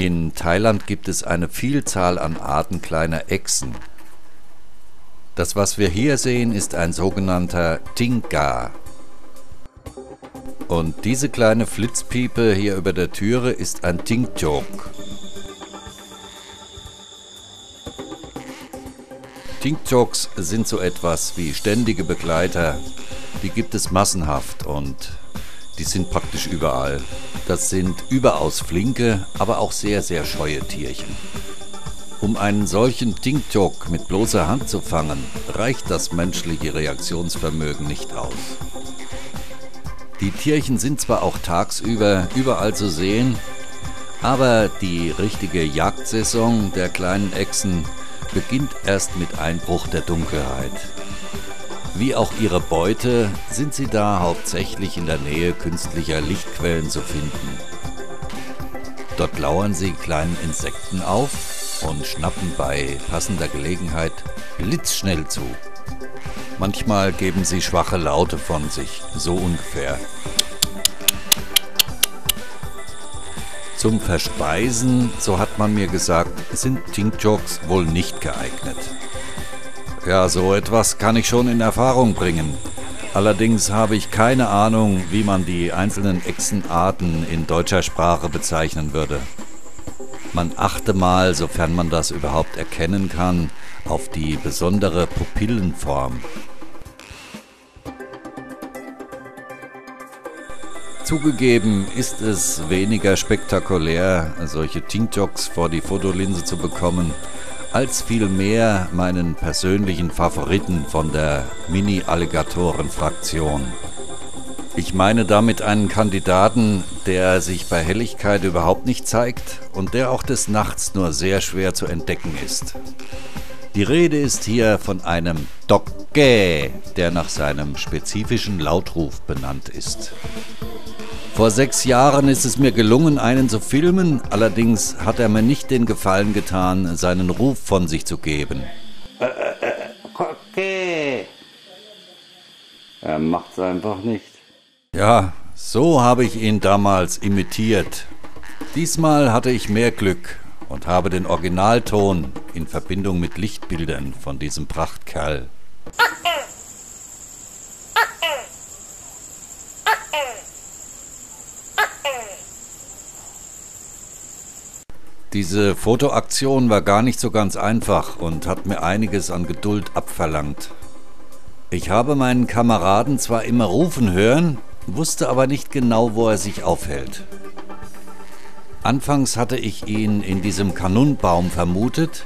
In Thailand gibt es eine Vielzahl an Arten kleiner Echsen. Das, was wir hier sehen, ist ein sogenannter Tinga. Und diese kleine Flitzpiepe hier über der Türe ist ein Tingchok. Tingchoks sind so etwas wie ständige Begleiter. Die gibt es massenhaft und die sind praktisch überall. Das sind überaus flinke, aber auch sehr, sehr scheue Tierchen. Um einen solchen Tingtok mit bloßer Hand zu fangen, reicht das menschliche Reaktionsvermögen nicht aus. Die Tierchen sind zwar auch tagsüber überall zu sehen, aber die richtige Jagdsaison der kleinen Echsen beginnt erst mit Einbruch der Dunkelheit. Wie auch ihre Beute sind sie da hauptsächlich in der Nähe künstlicher Lichtquellen zu finden. Dort lauern sie kleinen Insekten auf und schnappen bei passender Gelegenheit blitzschnell zu. Manchmal geben sie schwache Laute von sich, so ungefähr. Zum Verspeisen, so hat man mir gesagt, sind Tinkjoks wohl nicht geeignet. Ja, so etwas kann ich schon in Erfahrung bringen. Allerdings habe ich keine Ahnung, wie man die einzelnen Echsenarten in deutscher Sprache bezeichnen würde. Man achte mal, sofern man das überhaupt erkennen kann, auf die besondere Pupillenform. Zugegeben ist es weniger spektakulär, solche Tinkjoks vor die Fotolinse zu bekommen, als vielmehr meinen persönlichen Favoriten von der Mini-Alligatoren-Fraktion. Ich meine damit einen Kandidaten, der sich bei Helligkeit überhaupt nicht zeigt und der auch des Nachts nur sehr schwer zu entdecken ist. Die Rede ist hier von einem Docke, der nach seinem spezifischen Lautruf benannt ist. Vor sechs Jahren ist es mir gelungen, einen zu filmen, allerdings hat er mir nicht den Gefallen getan, seinen Ruf von sich zu geben. Okay. Er macht's einfach nicht. Ja, so habe ich ihn damals imitiert. Diesmal hatte ich mehr Glück und habe den Originalton in Verbindung mit Lichtbildern von diesem Prachtkerl. Diese Fotoaktion war gar nicht so ganz einfach und hat mir einiges an Geduld abverlangt. Ich habe meinen Kameraden zwar immer rufen hören, wusste aber nicht genau, wo er sich aufhält. Anfangs hatte ich ihn in diesem Kanunbaum vermutet,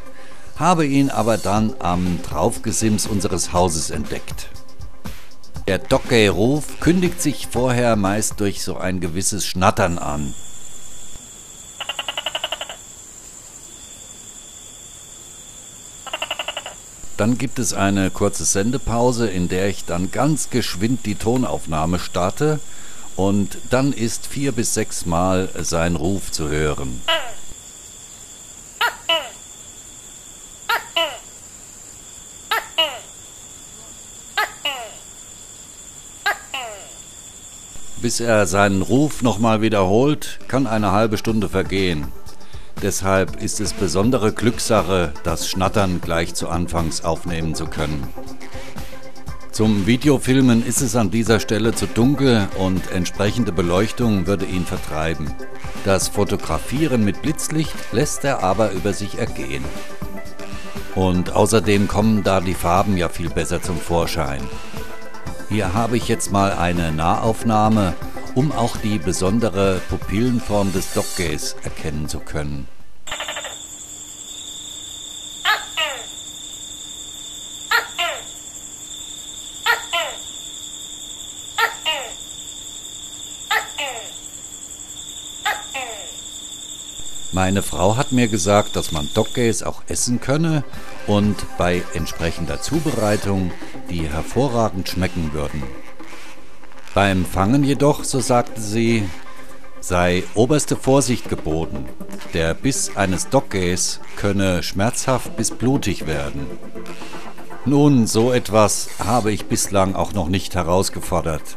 habe ihn aber dann am Traufgesims unseres Hauses entdeckt. Der Dockey-Ruf kündigt sich vorher meist durch so ein gewisses Schnattern an. Dann gibt es eine kurze Sendepause, in der ich dann ganz geschwind die Tonaufnahme starte und dann ist vier bis sechs Mal sein Ruf zu hören. Bis er seinen Ruf nochmal wiederholt, kann eine halbe Stunde vergehen. Deshalb ist es besondere Glückssache, das Schnattern gleich zu Anfangs aufnehmen zu können. Zum Videofilmen ist es an dieser Stelle zu dunkel und entsprechende Beleuchtung würde ihn vertreiben. Das Fotografieren mit Blitzlicht lässt er aber über sich ergehen. Und außerdem kommen da die Farben ja viel besser zum Vorschein. Hier habe ich jetzt mal eine Nahaufnahme um auch die besondere Pupillenform des Doggays erkennen zu können. Meine Frau hat mir gesagt, dass man Doggays auch essen könne und bei entsprechender Zubereitung die hervorragend schmecken würden. Beim Fangen jedoch, so sagte sie, sei oberste Vorsicht geboten. Der Biss eines Doggays könne schmerzhaft bis blutig werden. Nun, so etwas habe ich bislang auch noch nicht herausgefordert.